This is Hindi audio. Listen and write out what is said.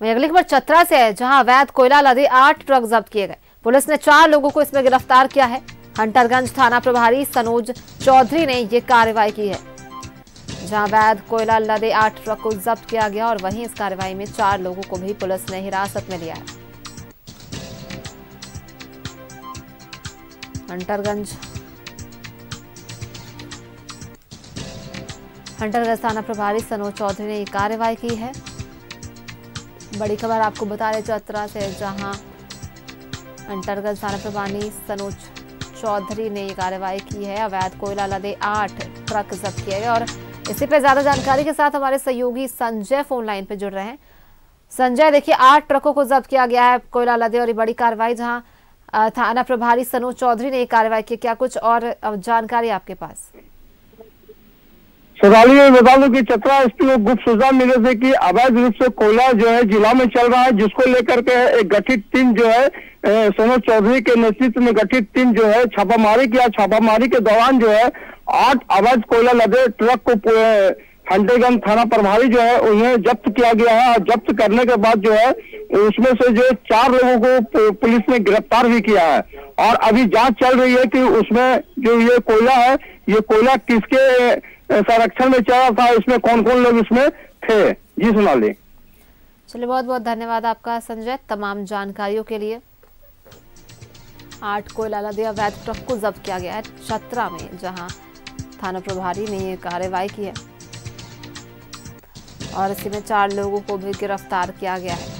वहीं अगली खबर चतरा से है, जहाँ अवैध कोयला लदे आठ ट्रक जब्त किए गए। पुलिस ने चार लोगों को इसमें गिरफ़्तार किया है। हंटरगंज थाना प्रभारी सनोज चौधरी ने ये कार्रवाई की है। जहाँ अवैध कोयला लदे आठ ट्रक को जब्त किया गया और वहीं इस कार्रवाई में चार लोगों को भी पुलिस ने हिरासत में लिया है। हंटरगंज हंटरगंज थाना प्रभारी सनोज चौधरी ने ये कार्रवाई की है। बड़ी खबर आपको बता रहे चतरा से जहाँ अंतर्गत थाना प्रभारी सनोज चौधरी ने ये कार्रवाई की है। अवैध कोयला लदे आठ ट्रक जब्त किए गए और इसी पे ज़्यादा जानकारी के साथ हमारे सहयोगी संजय फ़ोन लाइन पे जुड़ रहे हैं। संजय, देखिए, आठ ट्रकों को जब्त किया गया है कोयला लदे और ये बड़ी कार्रवाई, जहाँ थाना प्रभारी सनोज चौधरी ने ये कार्रवाई की। क्या कुछ और जानकारी आपके पास? सदाली में बता दूँ कि चतरा एसपी को गुप्त सूचना मिले थे कि अवैध रूप से कोयला जो है जिला में चल रहा है, जिसको लेकर के एक गठित टीम जो है सनोज चौधरी के नेतृत्व में गठित टीम जो है, छापामारी किया। छापामारी के दौरान जो है, आठ अवैध कोयला लदे ट्रक को हंटेगंज थाना प्रभारी जो है, उन्हें जब्त किया गया है। और जब्त करने के बाद जो है, उसमें से जो चार लोगों को पुलिस ने गिरफ़्तार भी किया है। और अभी जाँच चल रही है कि उसमें जो ये कोयला है, ये कोयला किसके संरक्षण में चल था, इसमें कौन कौन लोग इसमें थे? जी सोनाली चलिए बहुत बहुत धन्यवाद आपका संजय, तमाम जानकारियों के लिए। आठ कोयला लदे अवैध ट्रक को जब्त किया गया है चतरा में, जहाँ थाना प्रभारी ने ये कार्रवाई की है। और इसी में चार लोगों को भी गिरफ़्तार किया गया है।